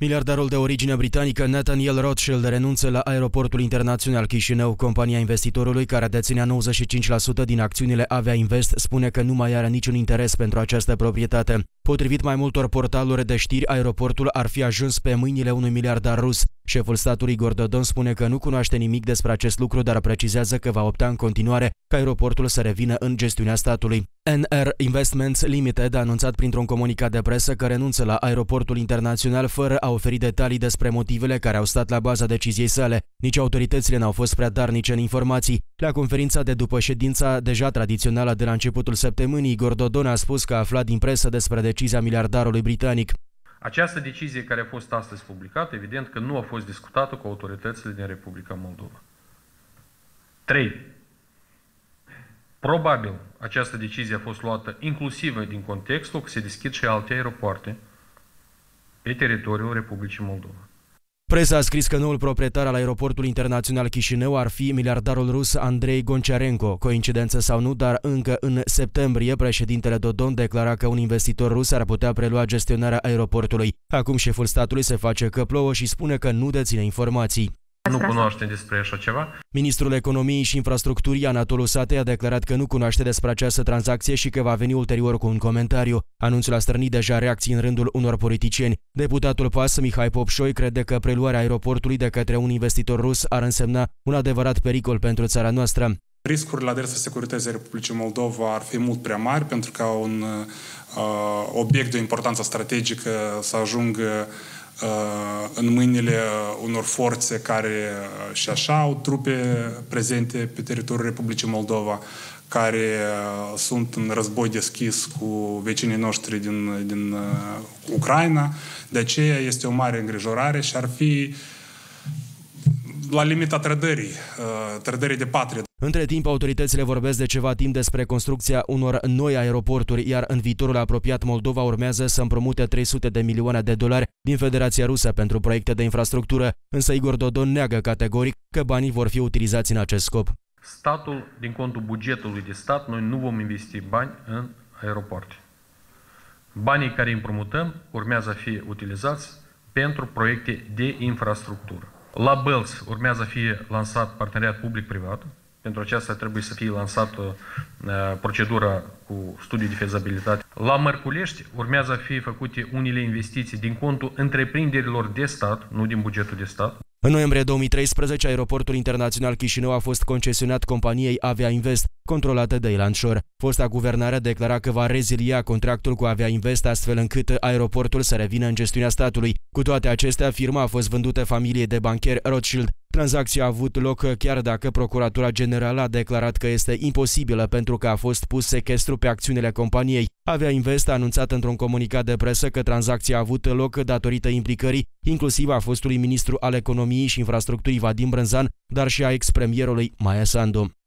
Miliardarul de origine britanică Nathaniel Rothschild renunță la aeroportul internațional Chișinău. Compania investitorului, care deținea 95% din acțiunile Avia Invest, spune că nu mai are niciun interes pentru această proprietate. Potrivit mai multor portaluri de știri, aeroportul ar fi ajuns pe mâinile unui miliardar rus. Șeful statului Igor Dodon spune că nu cunoaște nimic despre acest lucru, dar precizează că va opta în continuare ca aeroportul să revină în gestiunea statului. NR Investments Limited a anunțat printr-un comunicat de presă că renunță la aeroportul internațional fără a oferi detalii despre motivele care au stat la baza deciziei sale. Nici autoritățile n-au fost prea darnice în informații. La conferința de după ședința deja tradițională de la începutul săptămânii, Igor Dodon a spus că a aflat din presă despre decizia miliardarului britanic. Această decizie care a fost astăzi publicată, evident că nu a fost discutată cu autoritățile din Republica Moldova. 3. Probabil această decizie a fost luată inclusiv din contextul că se deschid și alte aeropoarte pe teritoriul Republicii Moldova. Presa a scris că noul proprietar al aeroportului internațional Chișinău ar fi miliardarul rus Andrei Gonciarenko. Coincidență sau nu, dar încă în septembrie președintele Dodon declara că un investitor rus ar putea prelua gestionarea aeroportului. Acum șeful statului se face că plouă și spune că nu deține informații. Nu cunoaștem despre așa ceva. Ministrul Economiei și Infrastructurii, Anatolu Sate, a declarat că nu cunoaște despre această tranzacție și că va veni ulterior cu un comentariu. Anunțul a strânit deja reacții în rândul unor politicieni. Deputatul PAS, Mihai Popșoi, crede că preluarea aeroportului de către un investitor rus ar însemna un adevărat pericol pentru țara noastră. Riscurile la adresa securității Republicii Moldova ar fi mult prea mari pentru ca un uh, obiect de importanță strategică să ajungă Uh, în mâinile unor forțe care uh, și așa au trupe prezente pe teritoriul Republicii Moldova, care uh, sunt în război deschis cu vecinii noștri din, din Ucraina. De aceea este o mare îngrijorare și ar fi la limita trădării, trădării de patrie. Între timp, autoritățile vorbesc de ceva timp despre construcția unor noi aeroporturi, iar în viitorul apropiat Moldova urmează să împrumute 300 de milioane de dolari din Federația Rusă pentru proiecte de infrastructură, însă Igor Dodon neagă categoric că banii vor fi utilizați în acest scop. Statul, din contul bugetului de stat, noi nu vom investi bani în aeroporte. Banii care împrumutăm urmează să fie utilizați pentru proiecte de infrastructură. La Bels urmează să fie lansat parteneriat public-privat, pentru aceasta trebuie să fie lansată uh, procedura cu studiu de fezabilitate. La Mărculești urmează să fie făcute unele investiții din contul întreprinderilor de stat, nu din bugetul de stat. În noiembrie 2013, aeroportul internațional Chișinău a fost concesionat companiei Avia Invest, controlată de Ilan Shore. Fosta guvernare declara că va rezilia contractul cu Avia Invest astfel încât aeroportul să revină în gestiunea statului. Cu toate acestea, firma a fost vândută familiei de bancheri Rothschild. Tranzacția a avut loc chiar dacă Procuratura Generală a declarat că este imposibilă pentru că a fost pus sechestru pe acțiunile companiei. Avea Invest a anunțat într-un comunicat de presă că tranzacția a avut loc datorită implicării, inclusiv a fostului ministru al economiei și infrastructurii Vadim Brânzan, dar și a ex-premierului Maia Sandu.